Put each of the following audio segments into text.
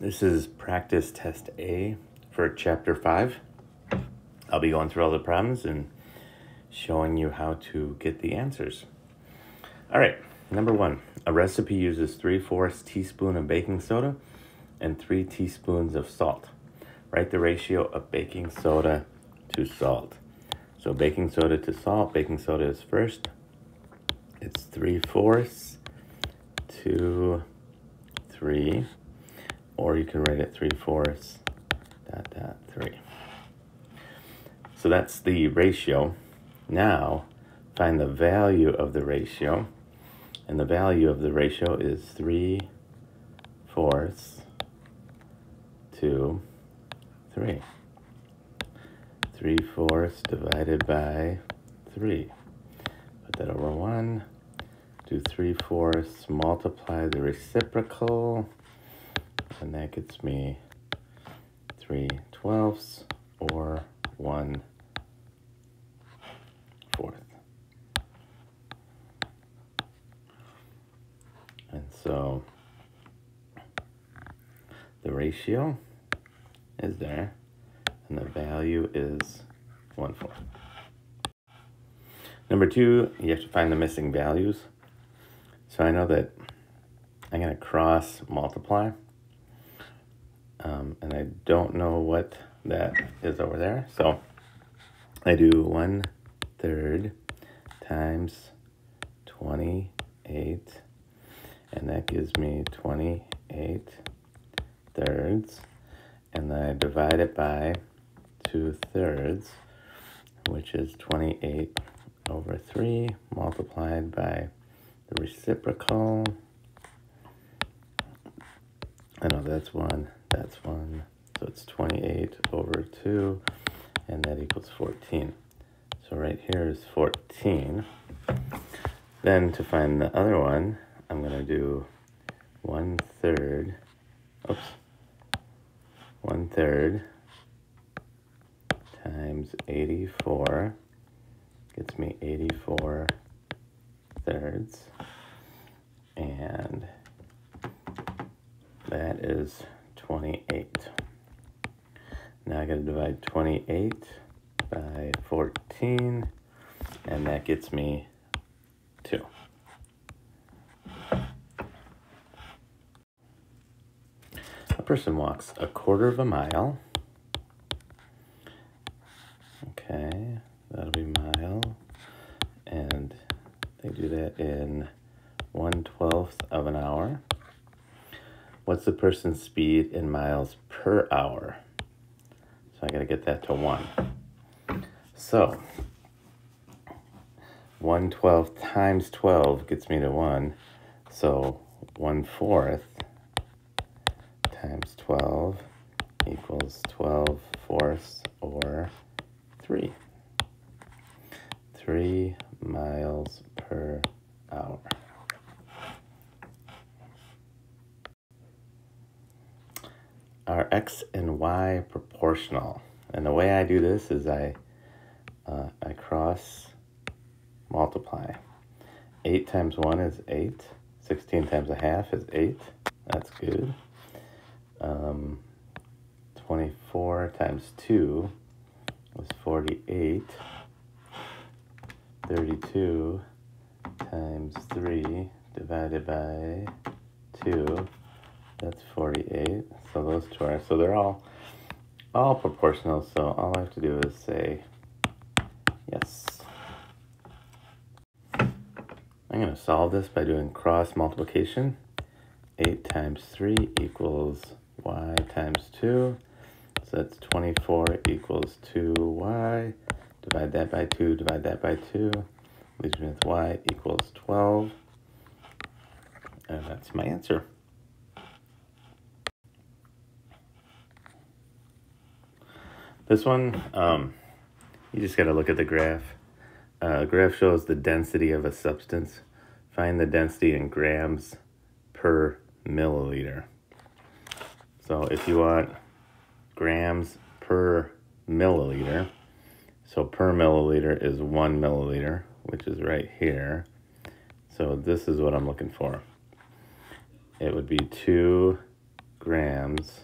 This is practice test A for chapter 5. I'll be going through all the problems and showing you how to get the answers. All right, number one a recipe uses 3 fourths teaspoon of baking soda and 3 teaspoons of salt. Write the ratio of baking soda to salt. So, baking soda to salt, baking soda is first. It's 3 fourths to 3 or you can write it 3 fourths dot dot 3. So that's the ratio. Now find the value of the ratio. And the value of the ratio is 3 fourths to 3. 3 fourths divided by 3. Put that over 1. Do 3 fourths, multiply the reciprocal and that gets me 3 twelfths or 1 fourth. And so the ratio is there and the value is 1 fourth. Number two, you have to find the missing values. So I know that I'm going to cross multiply um, and I don't know what that is over there. So I do one third times 28, and that gives me 28 thirds. And then I divide it by 2 thirds, which is 28 over 3 multiplied by the reciprocal. I know that's 1 that's 1. So it's 28 over 2, and that equals 14. So right here is 14. Then to find the other one, I'm going to do 1 third, oops, 1 third times 84 gets me 84 thirds. And that is 28. Now I gotta divide 28 by 14, and that gets me 2. A person walks a quarter of a mile. Okay, that'll be mile. And they do that in 1 12th of an hour. What's the person's speed in miles per hour? So I got to get that to 1. So 1 12 times 12 gets me to 1. So 1 fourth times 12 equals 12 fourths or 3. 3 miles per hour. Are x and y proportional? And the way I do this is I, uh, I cross multiply. 8 times 1 is 8. 16 times a half is 8. That's good. Um, 24 times 2 is 48. 32 times 3 divided by 2 that's 48. So those two are, so they're all, all proportional. So all I have to do is say yes. I'm going to solve this by doing cross multiplication. 8 times 3 equals y times 2. So that's 24 equals 2y. Divide that by 2, divide that by 2. Leaves me with y equals 12. And that's my answer. This one, um, you just got to look at the graph. Uh, graph shows the density of a substance. Find the density in grams per milliliter. So if you want grams per milliliter, so per milliliter is one milliliter, which is right here. So this is what I'm looking for. It would be two grams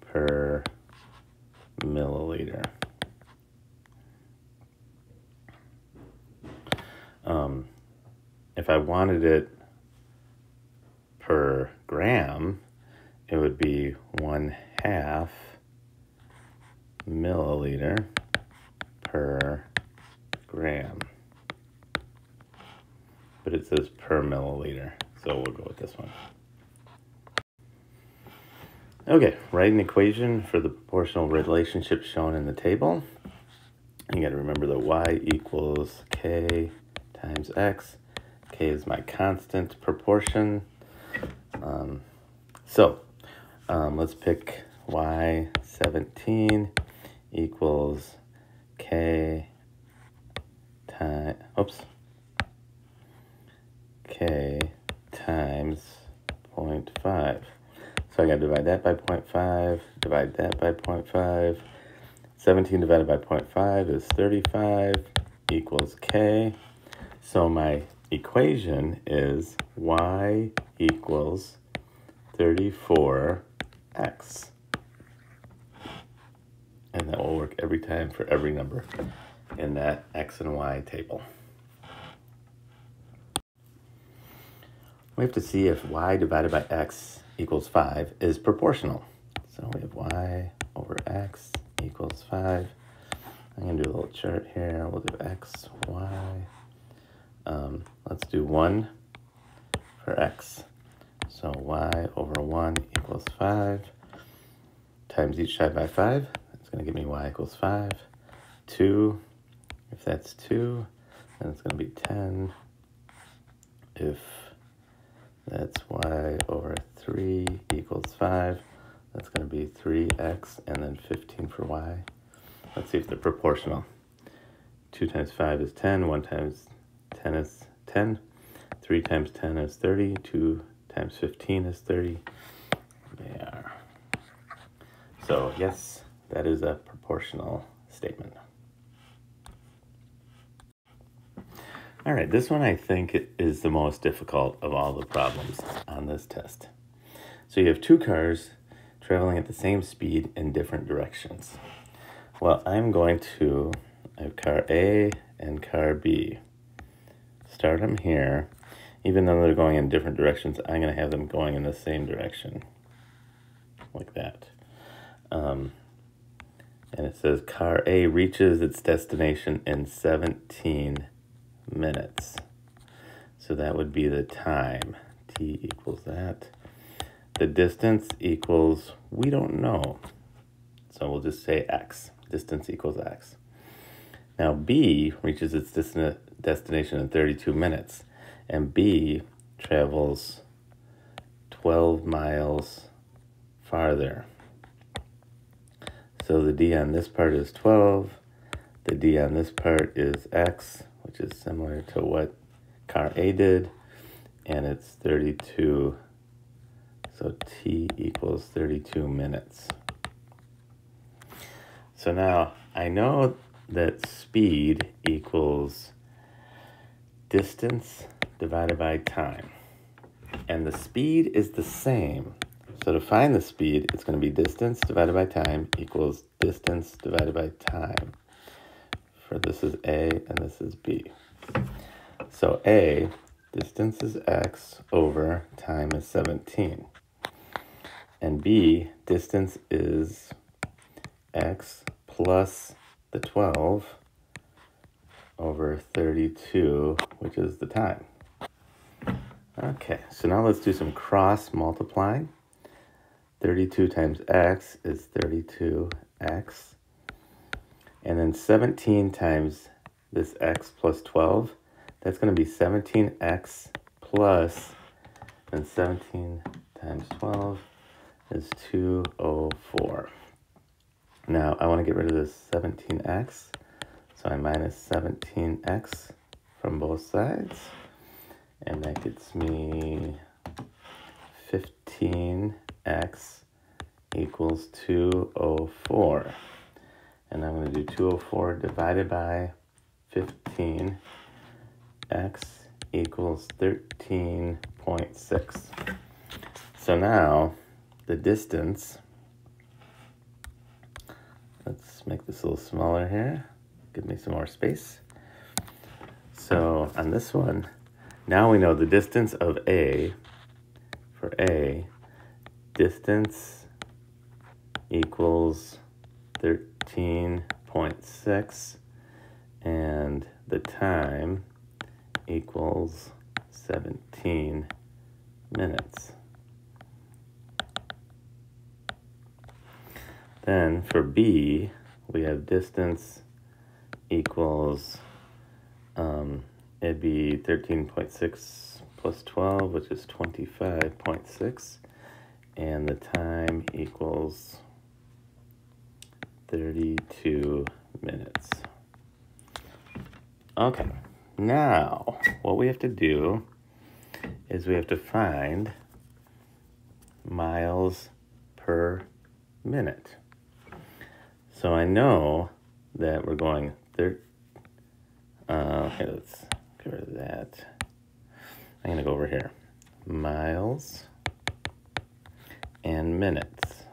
per milliliter. Um, if I wanted it per gram, it would be one half milliliter per gram. But it says per milliliter, so we'll go with this one. Okay, write an equation for the proportional relationship shown in the table. You got to remember that y equals k times x. k is my constant proportion. Um, so um, let's pick y17 equals k time, oops, k times 0.5. So I got to divide that by 0.5, divide that by 0.5. 17 divided by 0.5 is 35 equals k. So my equation is y equals 34x. And that will work every time for every number in that x and y table. We have to see if y divided by x equals 5 is proportional. So we have y over x equals 5. I'm going to do a little chart here. We'll do x, y. Um, let's do 1 for x. So y over 1 equals 5 times each side by 5. It's going to give me y equals 5. 2, if that's 2, then it's going to be 10. If that's y over 3 equals 5. That's going to be 3x and then 15 for y. Let's see if they're proportional. 2 times 5 is 10. 1 times 10 is 10. 3 times 10 is 30. 2 times 15 is 30. They are. So, yes, that is a proportional statement. All right, this one I think is the most difficult of all the problems on this test. So you have two cars traveling at the same speed in different directions. Well, I'm going to, I have car A and car B. Start them here. Even though they're going in different directions, I'm going to have them going in the same direction. Like that. Um, and it says car A reaches its destination in 17 minutes. So that would be the time. T equals that. The distance equals, we don't know. So we'll just say x. Distance equals x. Now B reaches its destination in 32 minutes. And B travels 12 miles farther. So the D on this part is 12. The D on this part is x which is similar to what car A did, and it's 32, so T equals 32 minutes. So now I know that speed equals distance divided by time. And the speed is the same. So to find the speed, it's going to be distance divided by time equals distance divided by time for this is A and this is B. So A, distance is X over time is 17. And B, distance is X plus the 12 over 32, which is the time. Okay, so now let's do some cross multiplying. 32 times x is 32x and then 17 times this x plus 12, that's going to be 17x plus, and 17 times 12 is 204. Now I want to get rid of this 17x, so I minus 17x from both sides, and that gets me 15x equals 204 and I'm going to do 204 divided by 15 x equals 13.6. so now the distance, let's make this a little smaller here. Give me some more space. So on this one, now we know the distance of A, for A, distance equals 13.6 and the time equals 17 minutes. Then for B, we have distance equals, um, it'd be 13.6 plus 12, which is 25.6. And the time equals 32 minutes. Okay, now what we have to do is we have to find miles per minute. So I know that we're going thir- uh, okay, let's get rid of that. I'm gonna go over here. Miles and minutes.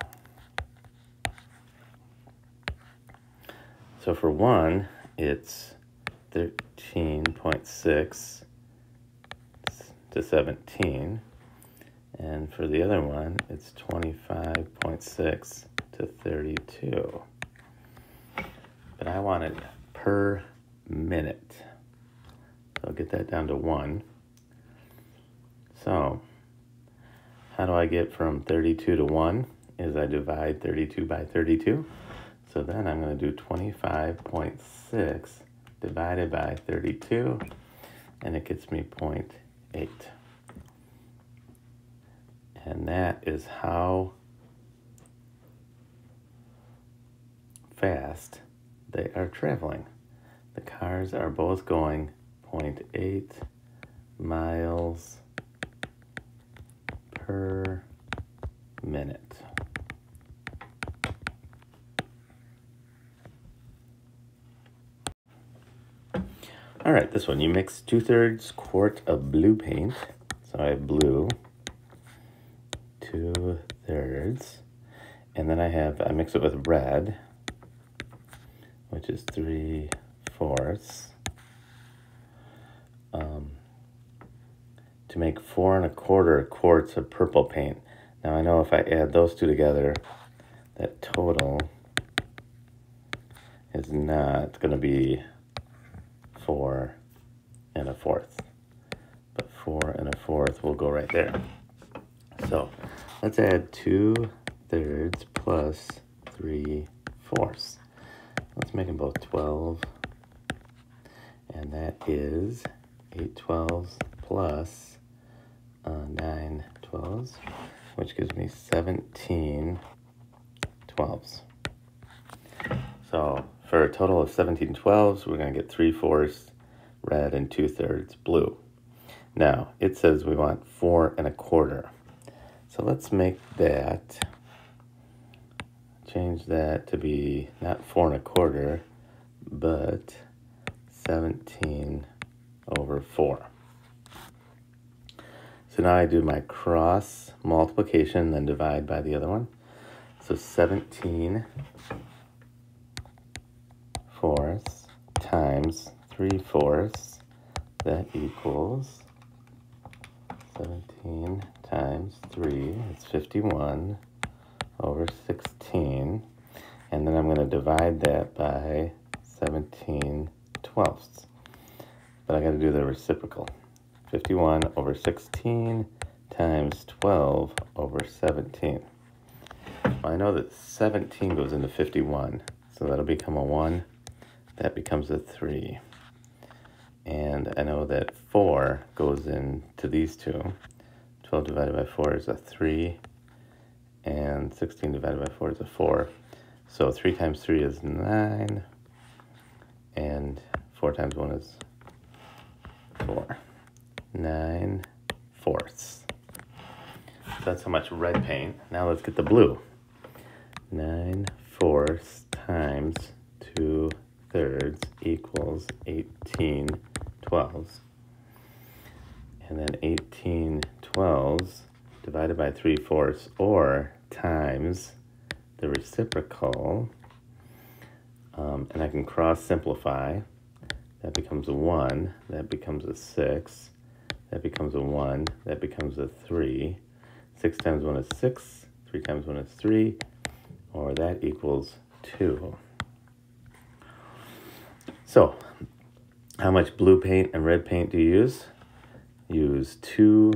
So for one, it's 13.6 to 17. And for the other one, it's 25.6 to 32. But I want it per minute. So I'll get that down to one. So how do I get from 32 to 1? Is I divide 32 by 32. So then I'm going to do 25.6 divided by 32, and it gets me 0.8. And that is how fast they are traveling. The cars are both going 0.8 miles per minute. All right, this one, you mix two thirds quart of blue paint. So I have blue, two thirds. And then I have, I mix it with red, which is three fourths. Um, to make four and a quarter quarts of purple paint. Now I know if I add those two together, that total is not going to be four and a fourth. But four and a fourth will go right there. So let's add two thirds plus three fourths. Let's make them both 12. And that is 8 twelves plus uh, 9 twelves, which gives me 17 twelves. So for a total of 17 12s, we're going to get 3 fourths red and 2 thirds blue. Now, it says we want 4 and a quarter. So let's make that, change that to be not 4 and a quarter, but 17 over 4. So now I do my cross multiplication, then divide by the other one. So 17 fourths times 3 fourths, that equals 17 times 3, it's 51 over 16. And then I'm going to divide that by 17 twelfths. But I got to do the reciprocal. 51 over 16 times 12 over 17. Well, I know that 17 goes into 51, so that'll become a 1 that becomes a 3. And I know that 4 goes into these two. 12 divided by 4 is a 3, and 16 divided by 4 is a 4. So 3 times 3 is 9, and 4 times 1 is 4. 9 fourths. That's how much red paint. Now let's get the blue. 9 fourths times 2 thirds equals 18 twelves. And then 18 twelves divided by 3 fourths or times the reciprocal. Um, and I can cross simplify. That becomes a 1. That becomes a 6. That becomes a 1. That becomes a 3. 6 times 1 is 6. 3 times 1 is 3. Or that equals 2. So, how much blue paint and red paint do you use? Use 2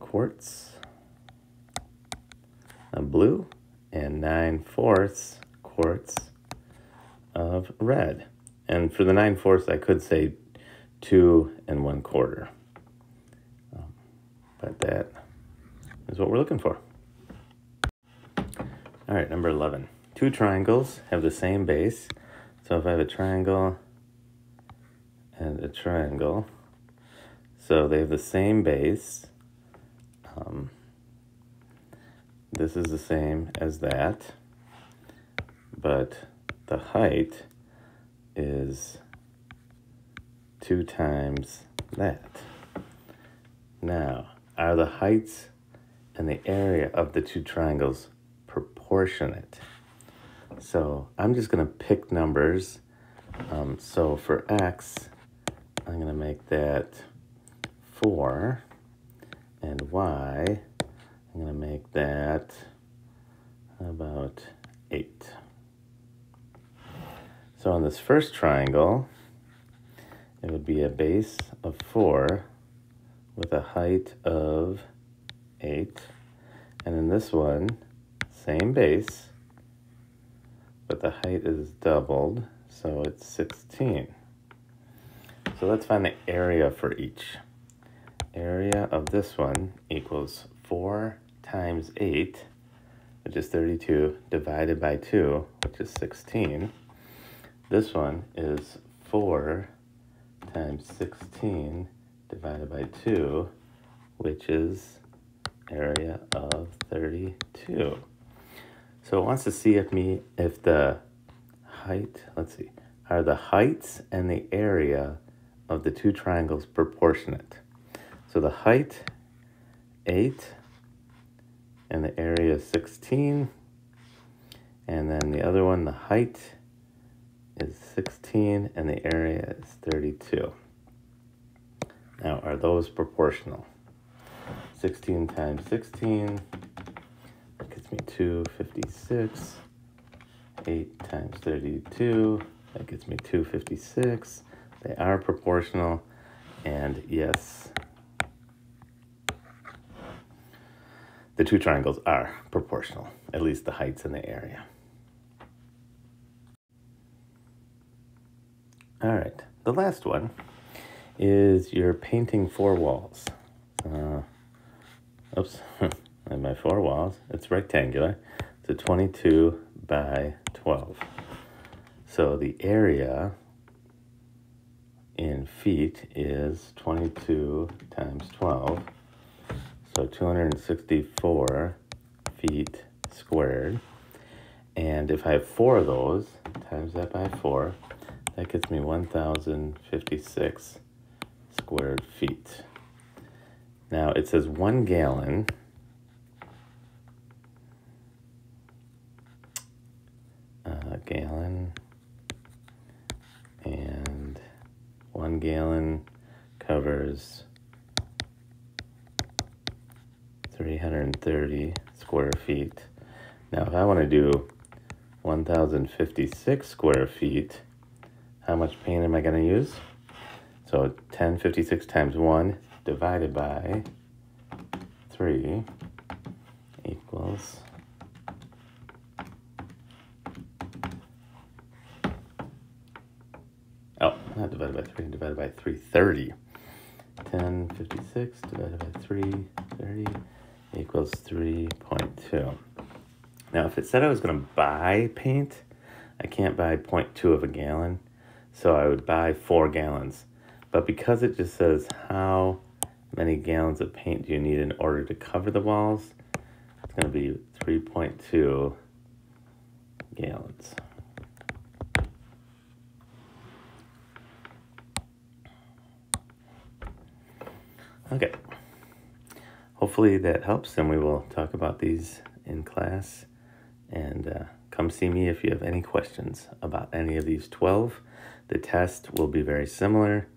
quarts of blue and 9 fourths quarts of red. And for the 9 fourths, I could say 2 and 1 quarter. Um, but that is what we're looking for. All right, number 11. Two triangles have the same base. So if I have a triangle and a triangle, so they have the same base. Um, this is the same as that, but the height is two times that. Now, are the heights and the area of the two triangles proportionate? So I'm just going to pick numbers. Um, so for x, I'm going to make that 4, and y, I'm going to make that about 8. So on this first triangle, it would be a base of 4 with a height of 8. And in this one, same base, but the height is doubled, so it's 16. So let's find the area for each. Area of this one equals 4 times 8, which is 32, divided by 2, which is 16. This one is 4 times 16 divided by 2, which is area of 32. So it wants to see if me if the height, let's see, are the heights and the area of the two triangles proportionate. So the height 8 and the area 16 and then the other one the height is 16 and the area is 32. Now are those proportional? 16 times 16 that gets me 256. 8 times 32, that gets me 256. They are proportional, and yes, the two triangles are proportional, at least the heights and the area. All right, the last one is you're painting four walls. Uh, oops. and my four walls. It's rectangular. It's a 22 by 12. So the area in feet is 22 times 12. So 264 feet squared. And if I have four of those, times that by four, that gets me 1,056 squared feet. Now it says one gallon a gallon and one gallon covers 330 square feet. Now if I want to do 1056 square feet, how much paint am I going to use? So 1056 times 1 divided by 3 equals not divided by 3, divided by 330. 1056 divided by 330 equals 3.2. Now, if it said I was going to buy paint, I can't buy 0.2 of a gallon, so I would buy 4 gallons. But because it just says how many gallons of paint do you need in order to cover the walls, it's going to be 3.2 gallons. Okay. hopefully that helps, and we will talk about these in class. And uh, come see me if you have any questions about any of these 12. The test will be very similar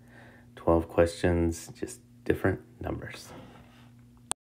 12 questions, just different numbers.